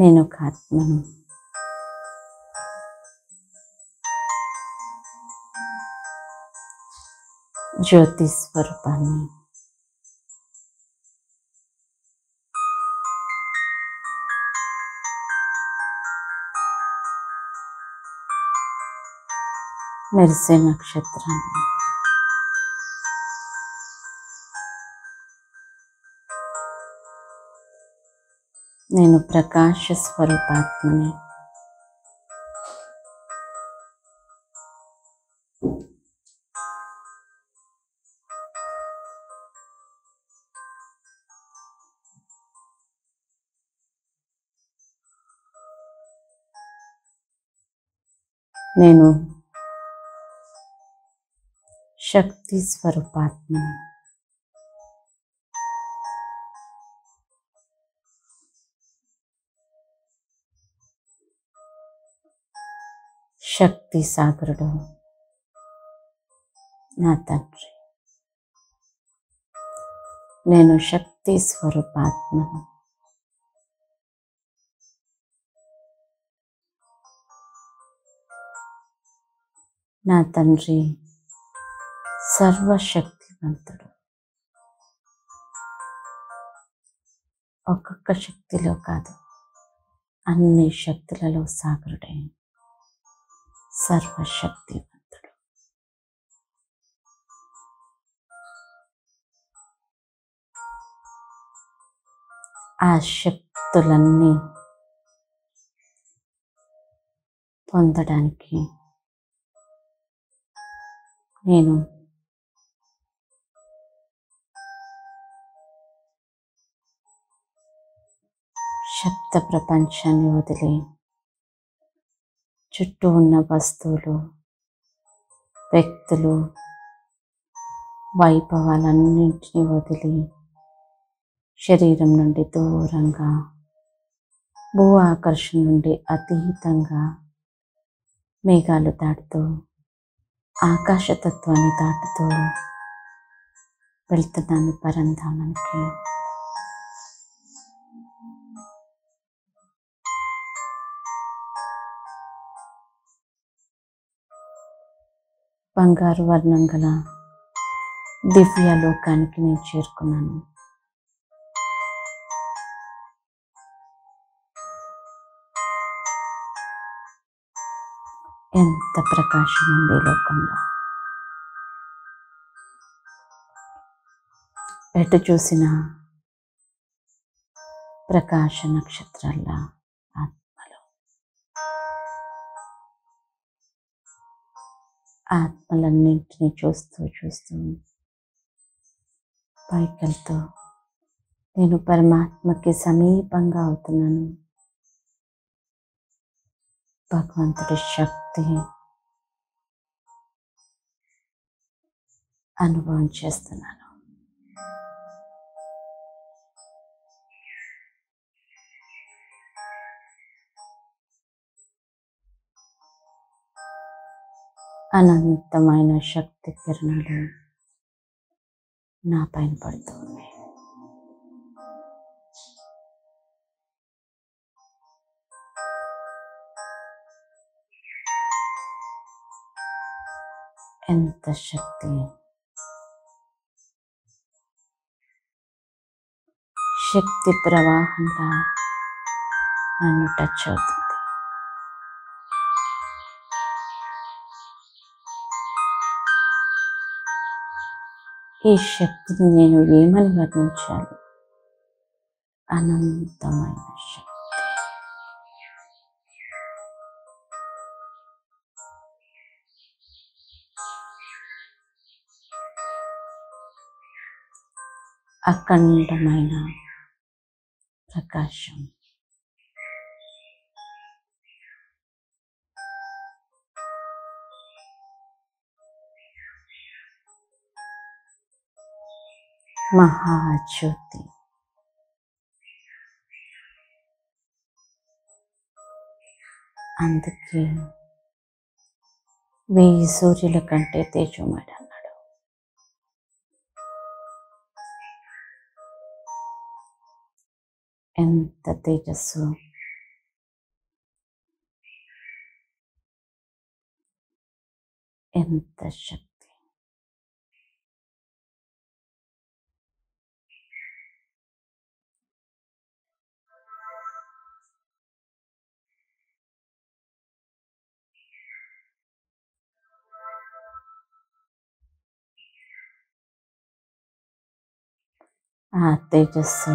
नैन आत्मा ज्योति स्वरूप मेरसे नक्षत्र में नैन प्रकाश स्वरूपात्म शक्ति स्वरूपात्मी శక్తి సాగరుడు. నా తండ్రి నేను శక్తి స్వరూపాత్మ నా తండ్రి సర్వశక్తివంతుడు. ఒక్కొక్క శక్తిలో కాదు అన్ని శక్తులలో సాగరుడైంది సర్వశక్తివంతుడు. ఆ శక్తులన్నీ పొందడానికి నేను శబ్ద ప్రపంచాన్ని వదిలి చుట్టూ ఉన్న వస్తువులు వ్యక్తులు వైభవాలన్నింటినీ వదిలి శరీరం నుండి దూరంగా భూ ఆకర్షణ నుండి అతీతంగా మేఘాలు దాటుతూ ఆకాశతత్వాన్ని దాటుతూ వెళ్తున్నాను పరంధామానికి బంగారు వర్ణం గల దివ్య లోకానికి నేను చేరుకున్నాను. ఎంత ప్రకాశం ఉంది లోకంలో. ఎటు చూసినా ప్రకాశ నక్షత్రాల్లో ఆత్మలన్నింటినీ చూస్తూ చూస్తూ పైకలతో నేను పరమాత్మకి సమీపంగా అవుతున్నాను. భగవంతుడి శక్తి అనుభవం చేస్తున్నాను. అనంతమైన శక్తి కిరణాలు నా పైన పడుతూ ఉన్నాయి ఎంత శక్తి? శక్తి ప్రవాహంగా నన్ను టచ్ అవుతుంది. ఈ శక్తిని నేను ఏమని వర్ణించాలి అనంతమైన శక్తి. అఖండమైన ప్రకాశం. మహాజ్యోతి అందుకే వెయ్యి సూర్యుల కంటే తేజోమడి అన్నాడు ఎంత తేజస్సు ఎంత శక్తి ఆ తేజస్సు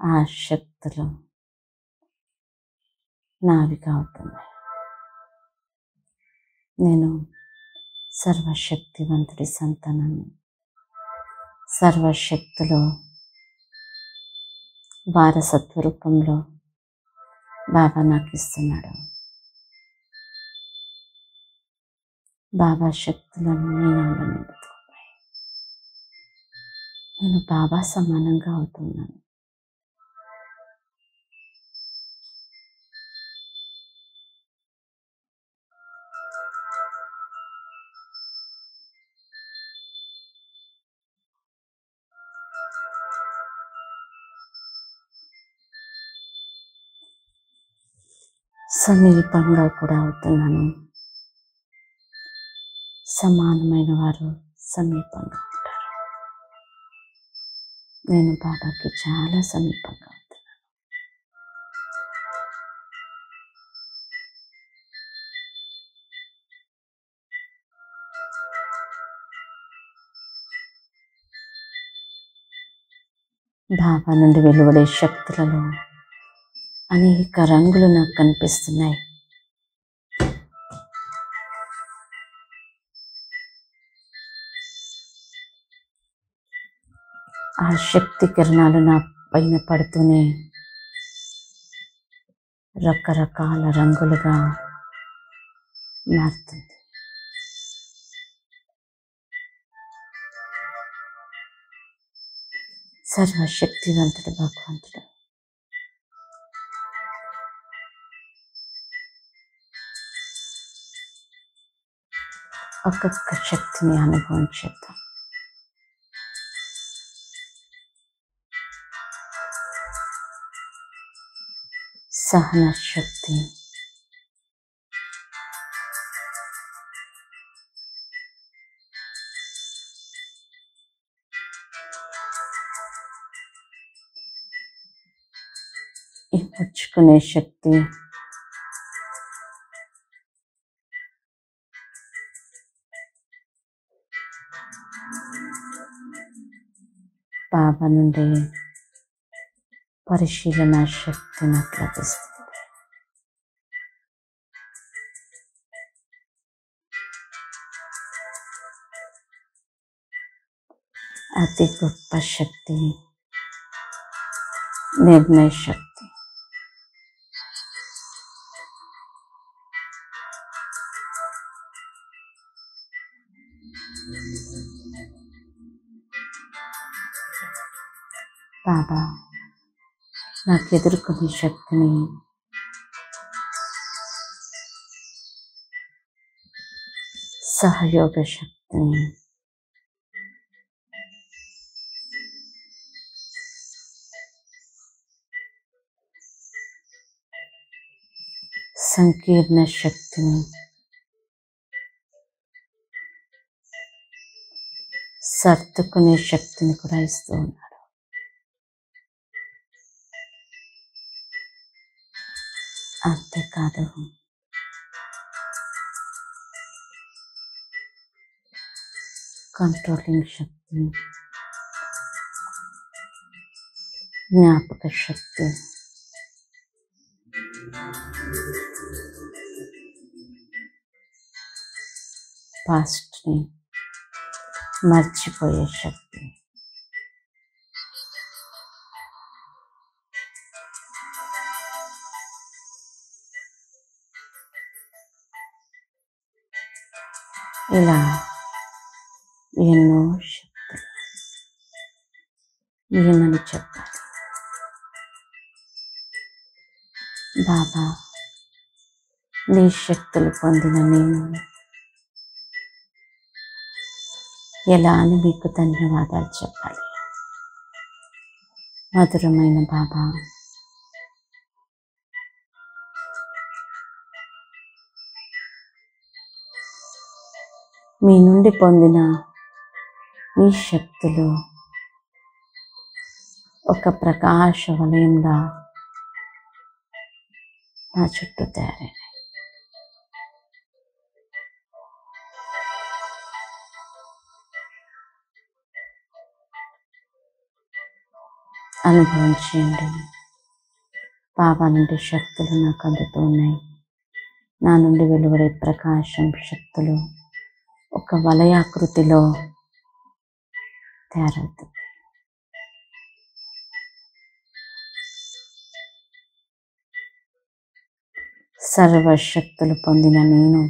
ఆ శక్తులు నావి అవుతున్నాయి. నేను సర్వశక్తివంతుడి సంతానాన్ని సర్వశక్తులు వారసత్వ రూపంలో బాబా నాకు ఇస్తున్నాడు. బాబా శక్తులన్నీ నాలో నింపుతున్నాయి నేను బాబా సమానంగా అవుతున్నాను. సమీపంగా కూడా అవుతున్నాను. సమానమైన వారు సమీపంగా. నేను బాబాకి చాలా సమీపంగా బాబా నుండి వెలువడే శక్తులలో అనేక రంగులు నాకు కనిపిస్తున్నాయి. ఆ శక్తి కిరణాలు నా పైన పడుతూనే రకరకాల రంగులుగా మారుతుంది సర్వశక్తివంతుడు భగవంతుడు ఒక్కొక్క శక్తిని అనుభవం చేద్దాం సహన శక్తి ఇప్పుచ్చుకునే శక్తి బాబా నుండి పరిశీలన శక్తి నాకు లభిస్తుంది అతి గొప్ప శక్తి నిర్ణయ శక్తి బాబా నాకు ఎదుర్కొనే శక్తిని సహయోగ శక్తిని సంకీర్ణ శక్తిని సర్దుకునే శక్తిని కూడా ఇస్తూ ఉన్నాడు అంతేకాదు కంట్రోలింగ్ శక్తి జ్ఞాపక శక్తి పాస్ట్ని మర్చిపోయే శక్తి. ఇలా ఎన్నో శక్తులు ఏమని చెప్పాలి? బాబా నీ శక్తులు పొందిన నేను ఎలా అని మీకు ధన్యవాదాలు చెప్పాలి. మధురమైన బాబా. మీ నుండి పొందిన మీ శక్తులు ఒక ప్రకాశ వలయంలా నా చుట్టూ తయారైన అనుభవం చేయండి బాబా నుండి శక్తులు నాకు అందుతూ ఉన్నాయి నా నుండి వెలువడే ప్రకాశం శక్తులు ఒక వలయాకృతిలో తయారవుతుంది సర్వశక్తులు పొందిన నేను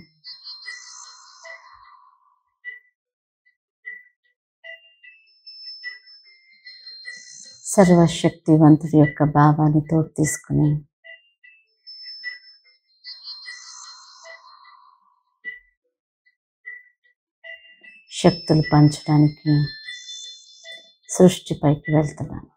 సర్వశక్తివంతుడి యొక్క భావాన్ని తోడు తీసుకుని. శక్తులు పంచడానికి సృష్టిపైకి వెళ్తున్నాను.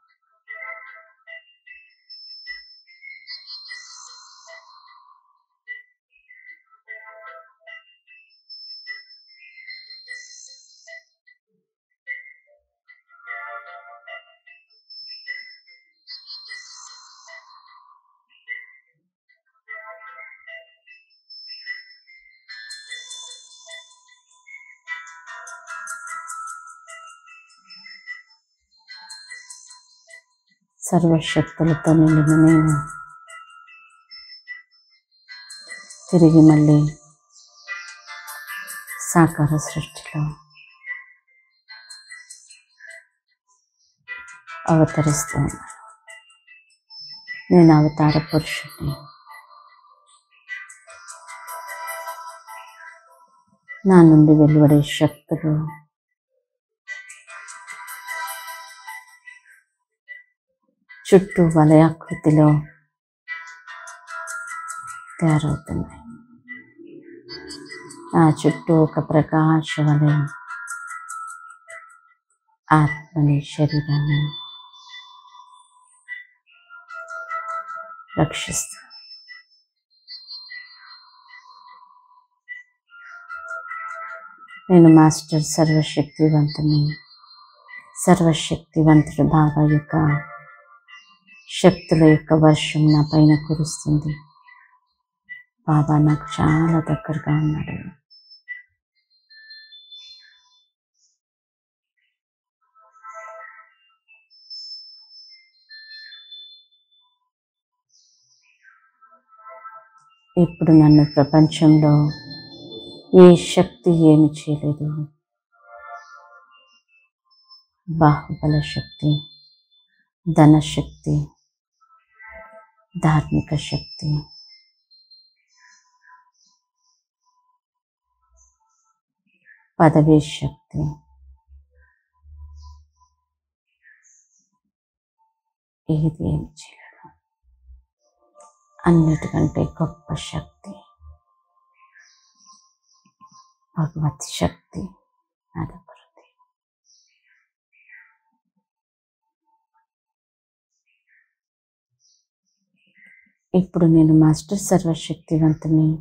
సర్వశక్తులతో నిండిన నేను తిరిగి మళ్ళీ సాకార సృష్టిలో అవతరిస్తాను నేను అవతార పురుషుడిని నా నుండి వెలువడే శక్తులు చుట్టూ వలయాకృతిలో తయారవుతున్నాయి. ఆ చుట్టూ ఒక ప్రకాశ వలయం ఆత్మని శరీరాన్ని రక్షిస్తుంది. నేను మాస్టర్ సర్వశక్తివంతుని సర్వశక్తివంతుడు బాబా యొక్క శక్తుల యొక్క వర్షం నా పైన కురుస్తుంది. బాబా నాకు చాలా దగ్గరగా ఉన్నాడు. ఇప్పుడు నన్ను ప్రపంచంలో ఏ శక్తి ఏమి చేయలేదు. బాహుబల శక్తి ధనశక్తి ధార్మిక శక్తి పదవీ శక్తి ఏది ఏమి చేయలేదు అన్నిటికంటే గొప్ప శక్తి భగవత్ శక్తి నా దగ్గర ఉంది ఇప్పుడు నేను మాస్టర్ సర్వశక్తివంతుని.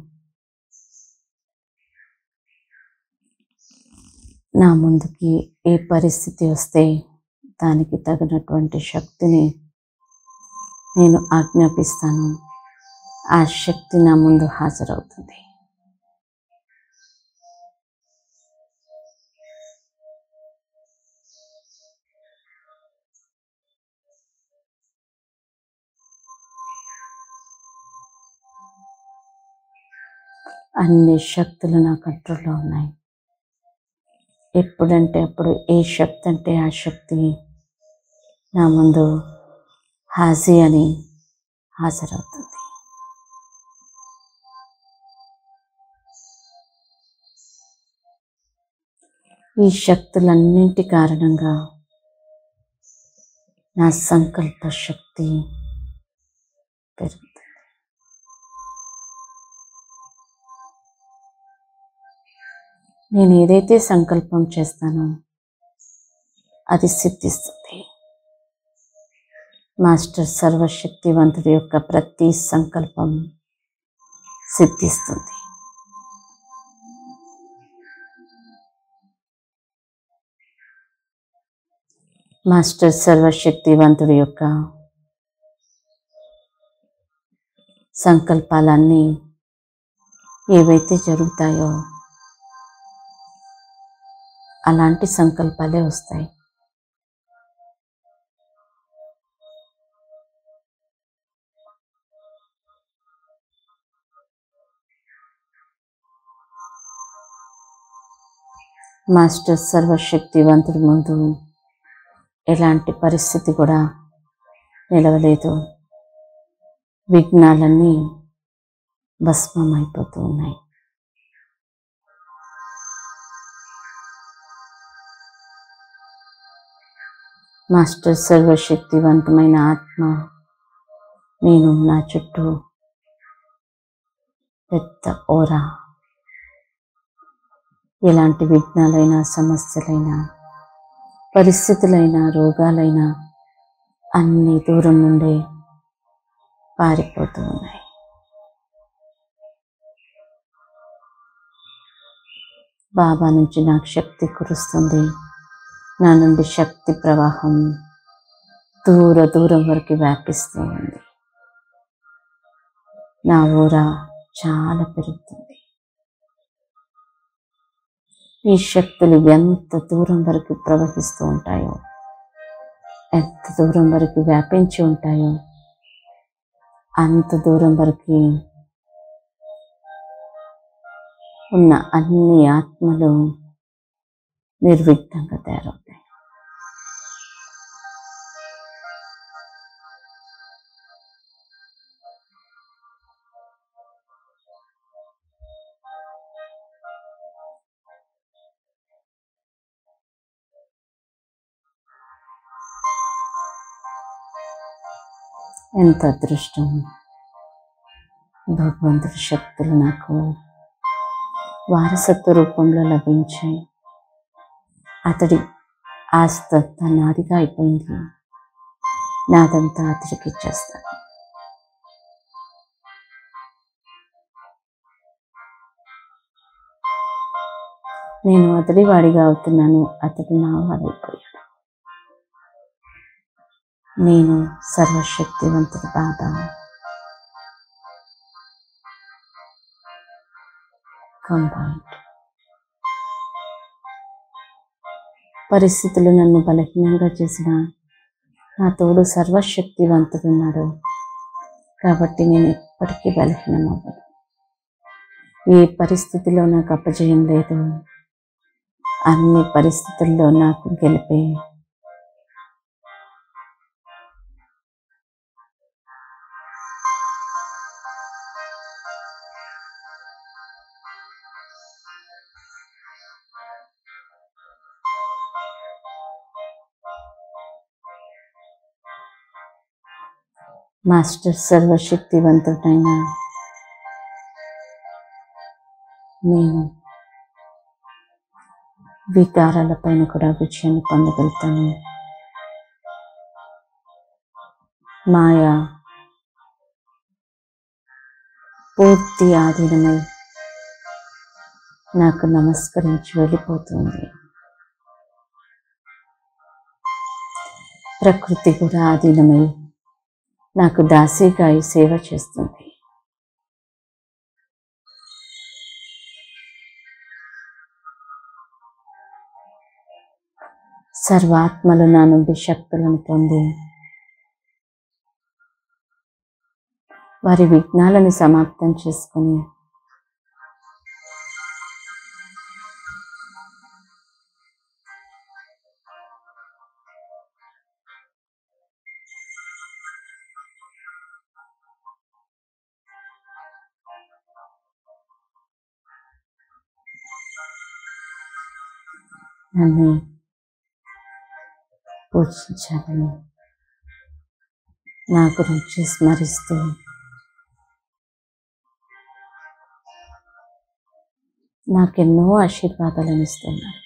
నా ముందుకి ఏ పరిస్థితి వస్తే దానికి తగినటువంటి శక్తిని నేను ఆజ్ఞాపిస్తాను. ఆ శక్తి నా ముందు హాజరవుతుంది. అన్ని శక్తులు నా కంట్రోల్లో ఉన్నాయి. ఎప్పుడంటే అప్పుడు ఏ శక్తి అంటే ఆ శక్తి నా ముందు హాజీ అని హాజరవుతుంది. ఈ శక్తులన్నింటి కారణంగా నా సంకల్ప శక్తి పెరుగుతుంది. నేను ఏదైతే సంకల్పం చేస్తానో అది సిద్ధిస్తుంది. మాస్టర్ సర్వశక్తివంతుడి యొక్క ప్రతి సంకల్పం సిద్ధిస్తుంది. మాస్టర్ సర్వశక్తివంతుడి యొక్క సంకల్పాలన్నీ ఏవైతే జరుగుతాయో అలాంటి సంకల్పాలే వస్తాయి. మాస్టర్ సర్వశక్తివంతుడి ముందు ఎలాంటి పరిస్థితి కూడా నిలవలేదు. విఘ్నాలన్నీ భస్మం అయిపోతూ ఉన్నాయి. మాస్టర్ సర్వశక్తివంతమైన ఆత్మ. నేను నా చుట్టూ పెద్ద ఓరా. ఎలాంటి విఘ్నాలైనా సమస్యలైనా పరిస్థితులైనా రోగాలైనా అన్ని దూరం నుండే పారిపోతూ ఉన్నాయి. బాబా నుంచి నాకు శక్తి కురుస్తుంది. నా నుండి శక్తి ప్రవాహం దూర దూరం వరకు వ్యాపిస్తూ ఉంది. నా ఊర చాలా పెరుగుతుంది. ఈ శక్తులు ఎంత దూరం వరకు ప్రవహిస్తూ ఉంటాయో ఎంత దూరం వరకు వ్యాపించి ఉంటాయో అంత దూరం వరకు ఉన్న అన్ని ఆత్మలు నిర్విఘ్నంగా తయారవుతాయి. ఎంత అదృష్టం. భగవంతుడి శక్తులు నాకు వారసత్వ రూపంలో లభించాయి. అతడి ఆస్త నాదిగా అయిపోయింది. నాదంతా అతడికి ఇచ్చేస్తాను నేను అతడి వాడిగా అవుతున్నాను. అతడు నా వాడైపోయాడు. నేను సర్వశక్తివంతుడు బాబా కంబైన్డ్ పరిస్థితులు నన్ను బలహీనంగా చేసిన నా తోడు సర్వశక్తివంతుడున్నాడు. కాబట్టి నేను ఎప్పటికీ బలహీనం అవ్వను ఏ పరిస్థితిలో నాకు అపజయం లేదు అన్ని పరిస్థితుల్లో నాకు గెలిపే మాస్టర్ సర్వశక్తివంతుడైన నేను వికారాల పైన కూడా విజయాన్ని పొందగలుగుతాను. మాయ పూర్తి ఆధీనమై నాకు నమస్కరించి వెళ్ళిపోతుంది. ప్రకృతి కూడా ఆధీనమై నాకు దాసీగా ఈ సేవ చేస్తుంది. సర్వాత్మలు నా నుండి శక్తులను పొంది వారి విఘ్నాలను సమాప్తం చేసుకుని నన్ను పూజించాలని నా గురించి స్మరిస్తూ నాకెన్నో ఆశీర్వాదాలను ఇస్తున్నారు.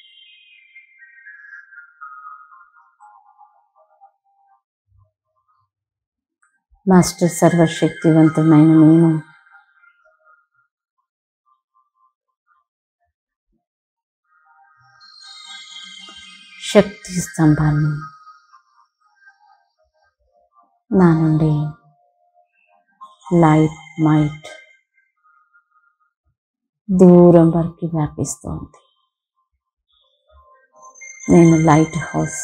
మాస్టర్ సర్వశక్తివంతమైన నేను శక్తి స్తంభాన్ని నా నుండి లైట్ మైట్ దూరం వరకు వ్యాపిస్తోంది. నేను లైట్ హౌస్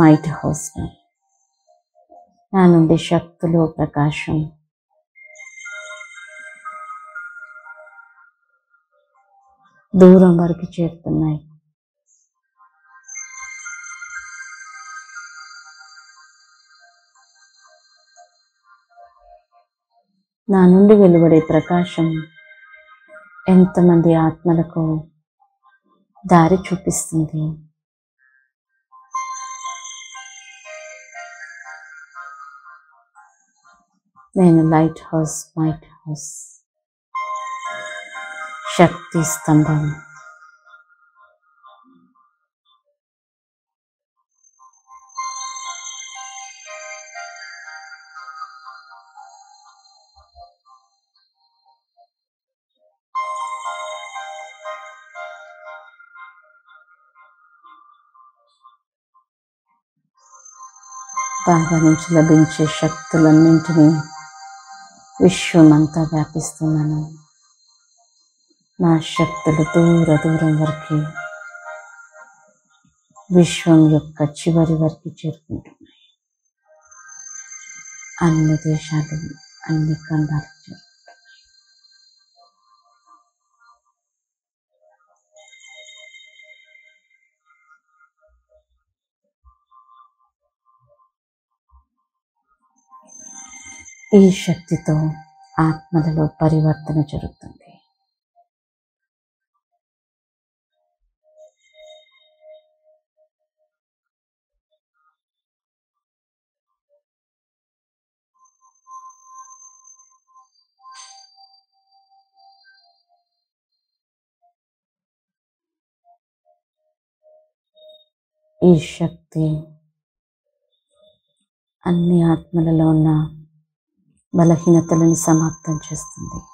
మైట్ హౌస్ నా నుండి శక్తులు ప్రకాశం దూరం వరకు చేరుతున్నాయి. నా నుండి వెలువడే ప్రకాశం ఎంతమంది ఆత్మలకు దారి చూపిస్తుంది? నేను లైట్ హౌస్ మైట్ హౌస్ శక్తి స్తంభం. బాబా నుంచి లభించే శక్తులన్నింటినీ విశ్వమంతా వ్యాపిస్తున్నాను. నా శక్తులు దూర దూరం వరకు విశ్వం యొక్క చివరి వరకు చేరుకుంటున్నాయి. అన్ని దేశాలు అన్ని ఖండాలు ఈ శక్తితో ఆత్మలలో పరివర్తన జరుగుతుంది. ఈ శక్తి అన్ని ఆత్మలలో ఉన్న బలహీనతలను సమాప్తం చేస్తుంది.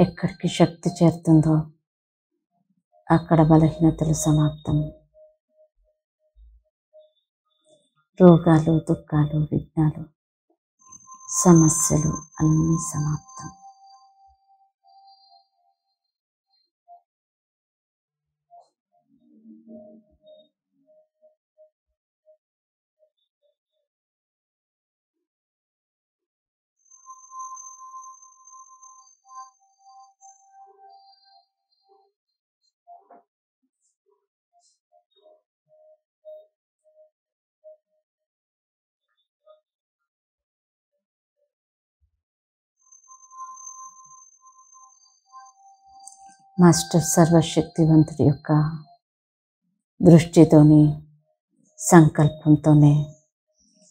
ఎక్కడికి శక్తి చేరుతుందో అక్కడ బలహీనతలు సమాప్తం. రోగాలు దుఃఖాలు విఘ్నాలు సమస్యలు అన్నీ సమాప్తం. మాస్టర్ సర్వశక్తివంతుడి యొక్క దృష్టితోని సంకల్పంతోనే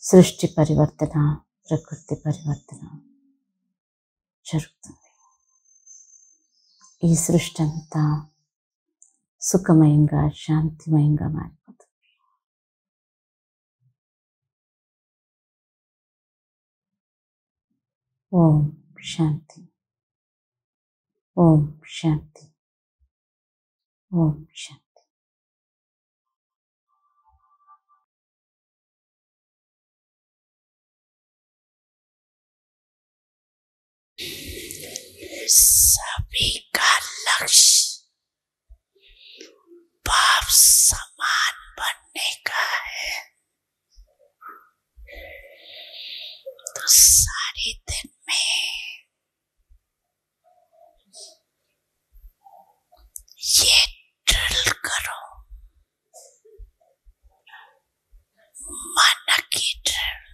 సృష్టి పరివర్తన ప్రకృతి పరివర్తన జరుగుతుంది. ఈ సృష్టి అంతా సుఖమయంగా శాంతిమయంగా మారిపోతుంది. ఓం శాంతి. ఓం శాంతి. ओम शांति सभी का लक्ष्य बाप समान बनने का है तो सारे दिन में ये करो। मन की ड्रिल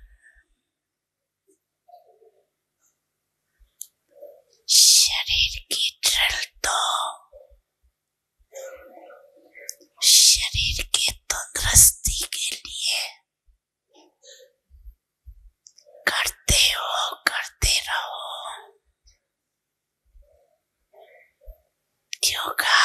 शरीर की ड्रिल तो। शरीर की तंदुरुस्ती के लिए करते हो, करते रहो। क्योंकि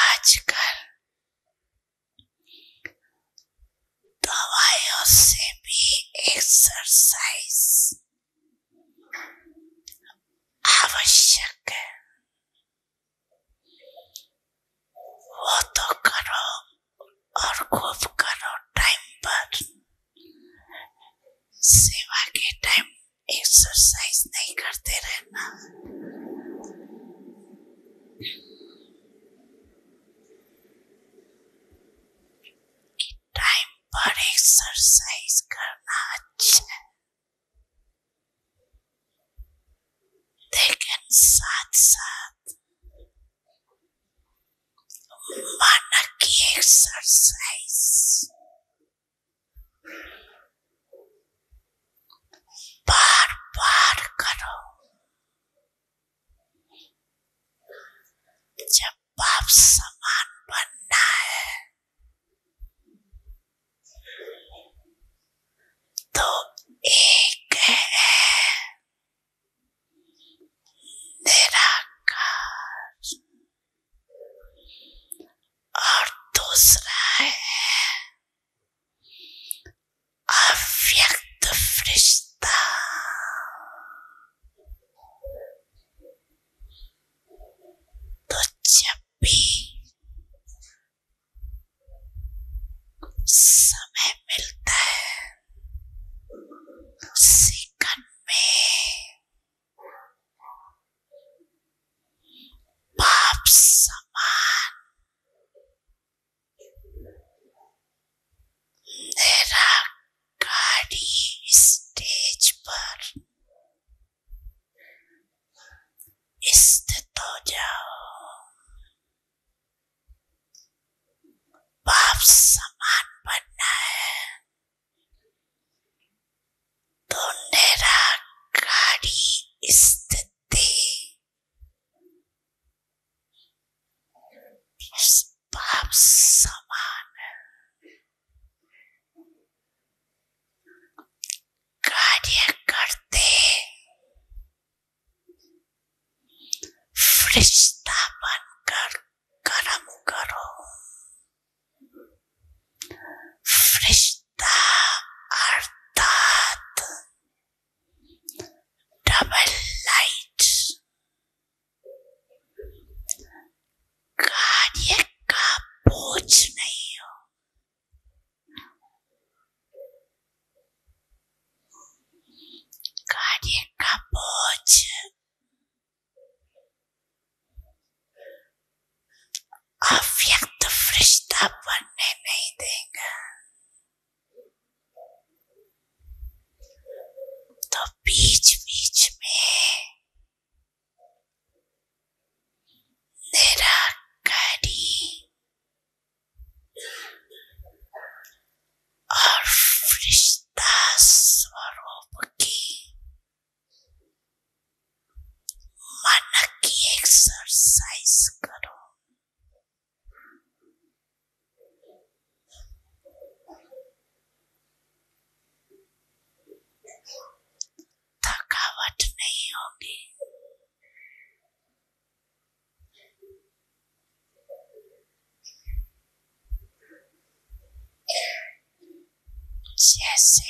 Yes.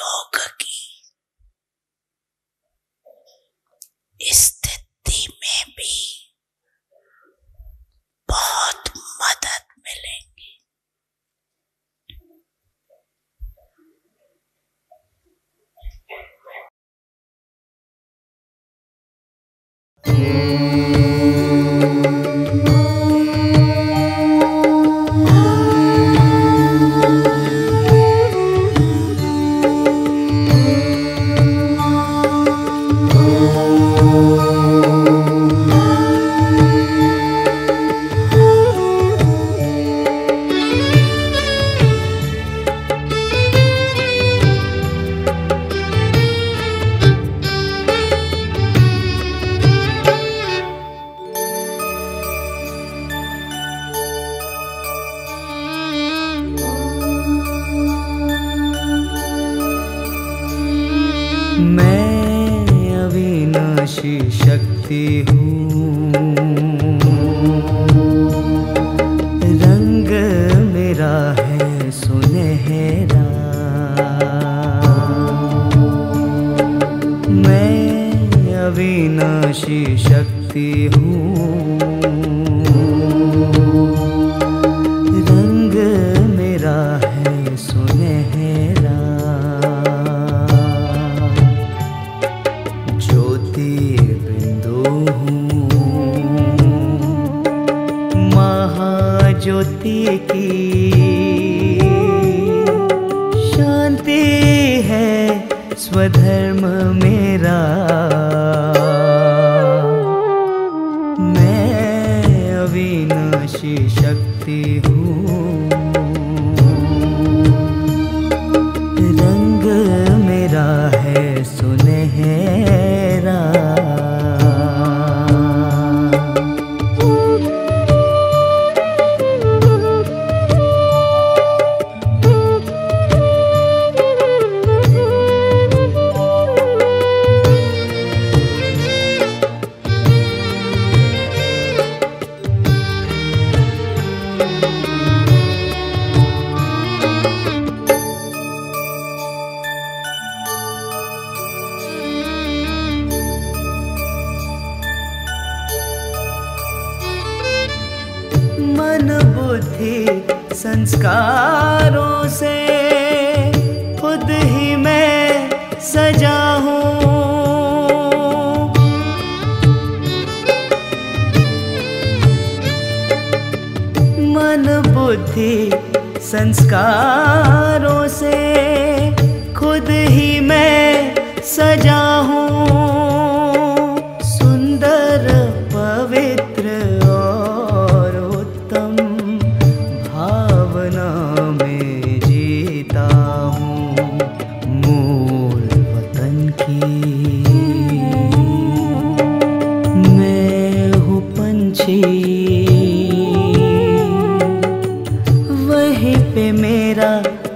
все как होती हो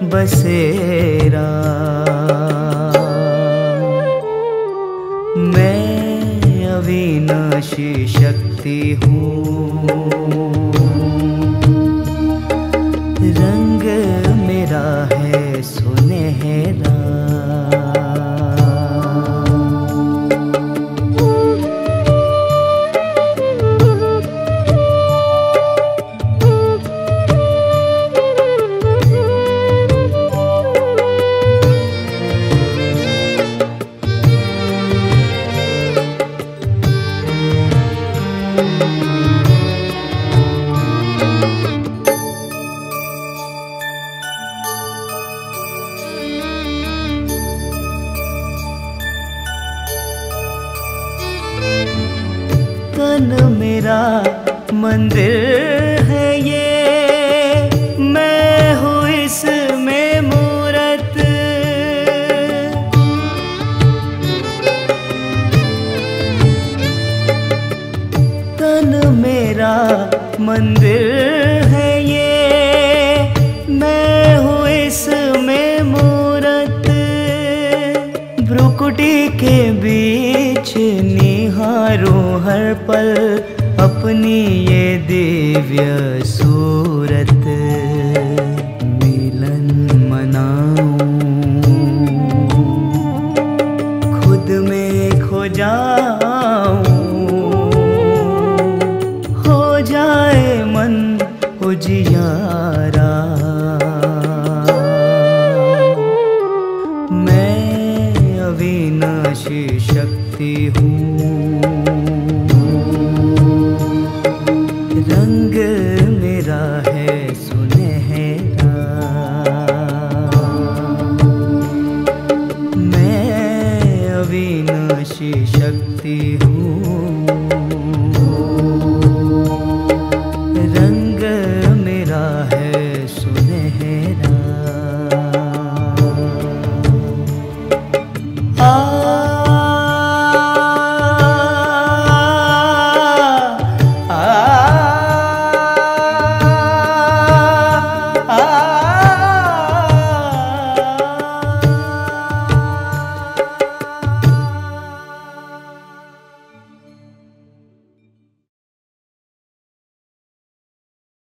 बसेरा। मैं अविनाशी शक्ति हूँ। रंग मेरा है सुनहरा। पल अपनी ये दिव्य सूरत मिलन मनाऊं। खुद में खो जा